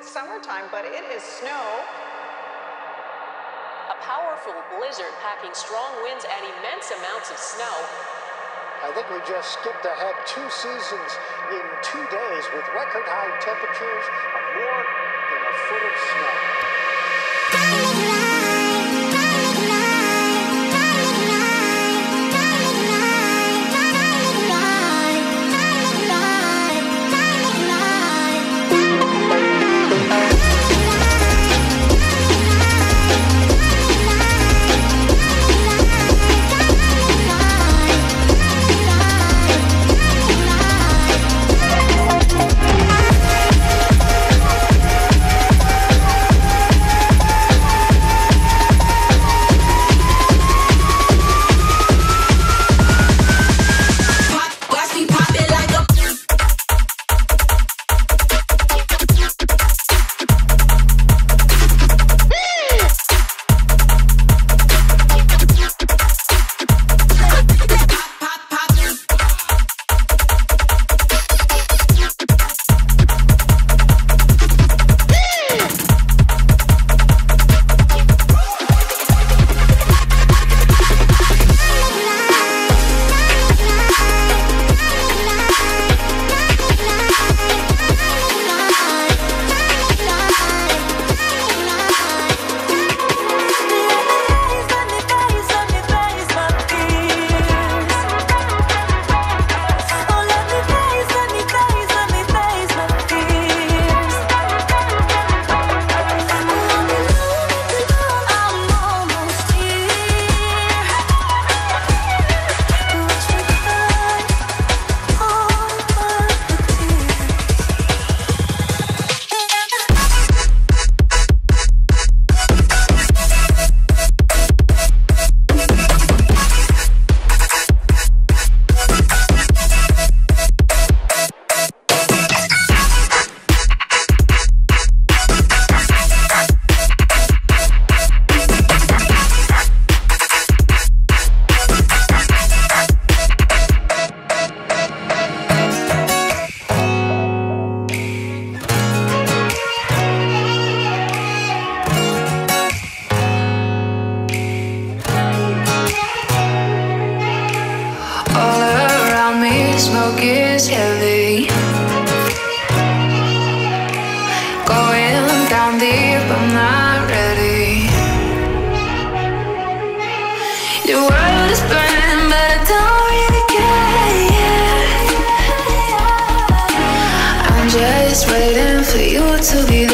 it's summertime, but it is snow. A powerful blizzard packing strong winds and immense amounts of snow. I think we just skipped ahead two seasons in two days with record high temperatures of more than a foot of snow. for you to be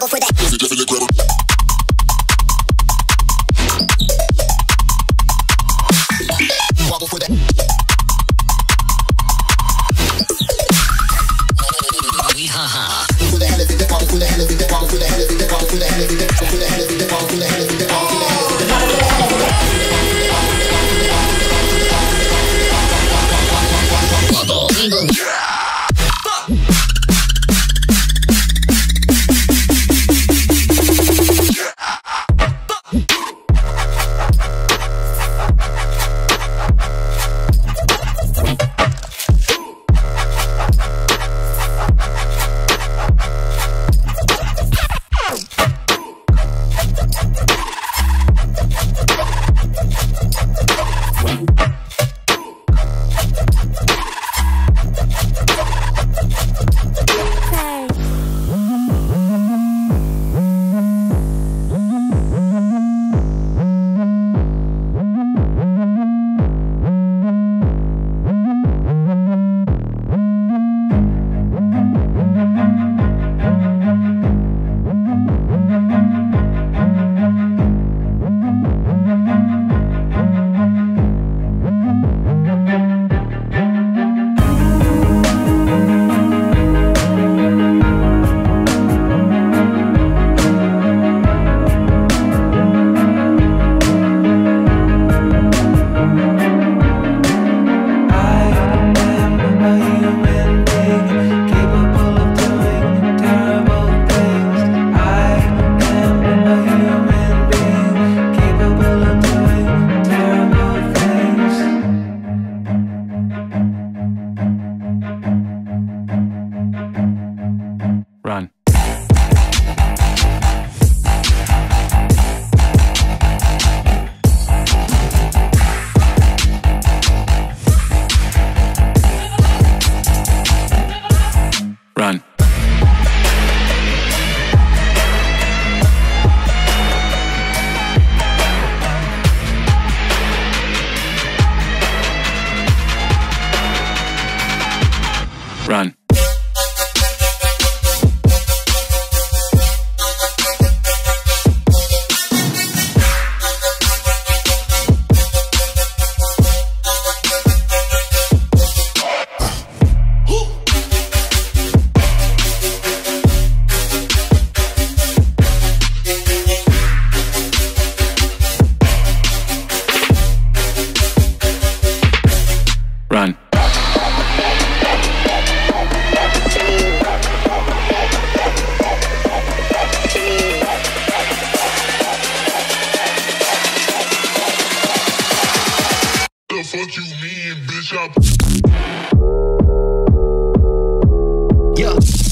wobble for that. Run. Yeah.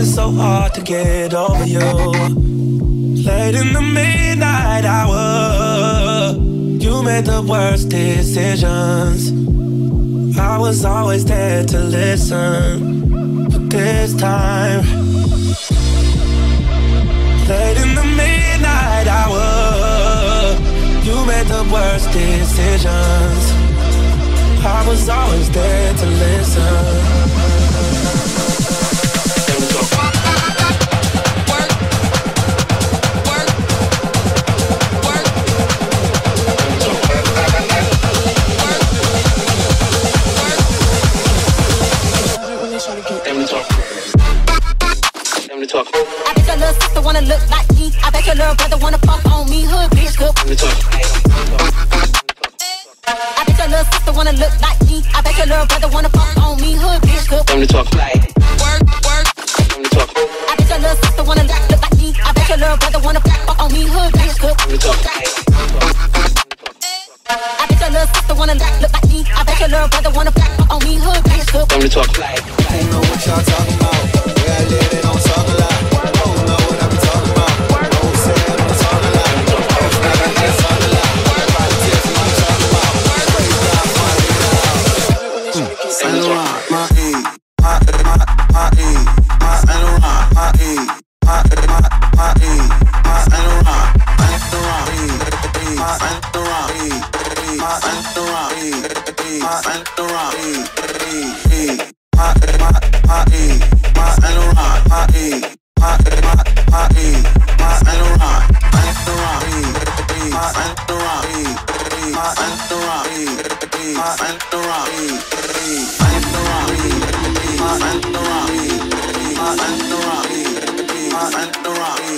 It's so hard to get over you. Late in the midnight hour, you made the worst decisions. I was always there to listen, but this time, late in the midnight hour, you made the worst decisions. I was always there to listen. Little sister wanna look like me. I bet your little brother wanna fuck on me. Hood bitch, good. I bet your little sister wanna look like me. I bet your little brother wanna fuck on me. Hood bitch, good. Work, work. I bet your little sister wanna look, look like me. I bet your little brother wanna fuck on me. Hood bitch, good. I bet your little sister wanna look, look like me. I bet your little brother wanna fuck on me. Hood bitch, good. Ain't Saint Laurent,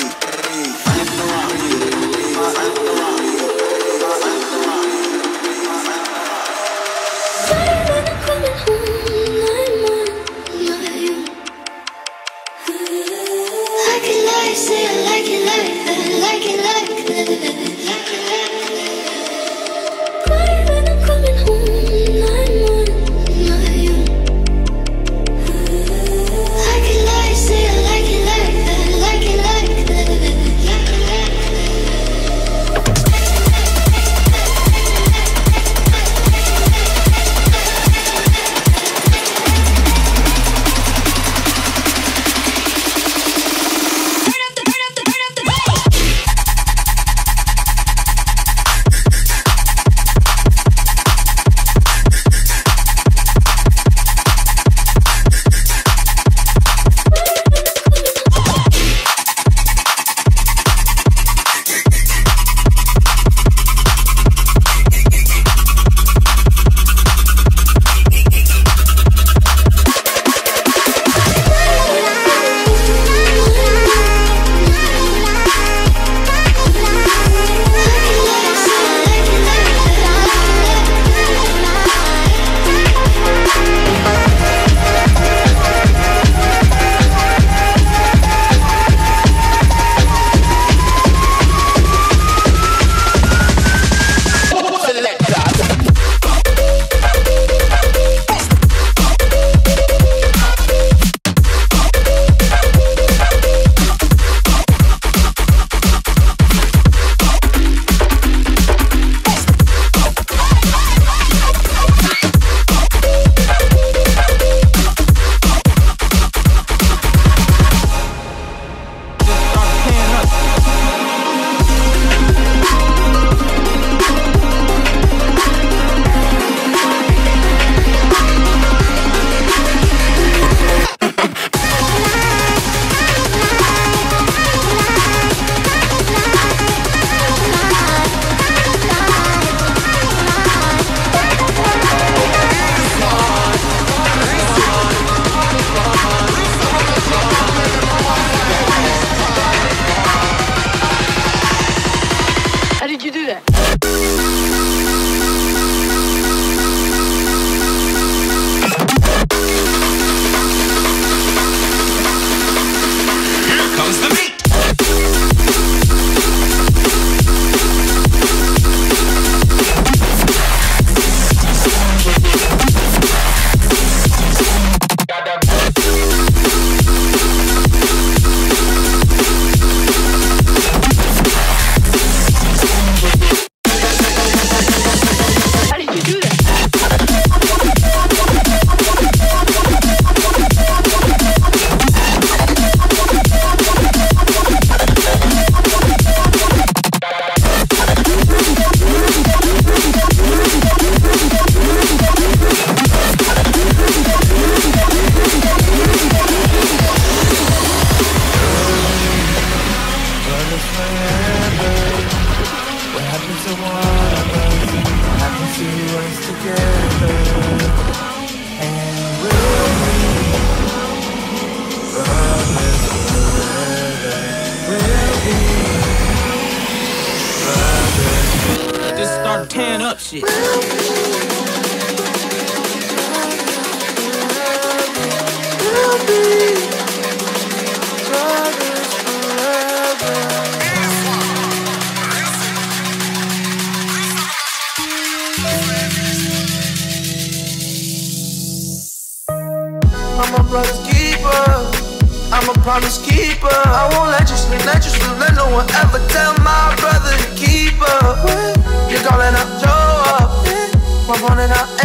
up shit. I'm a brother's keeper. I'm a promise keeper. I won't let you slip, let you slip. Let no one ever tell my brother to keep up. You're calling up, up. Phone and I'll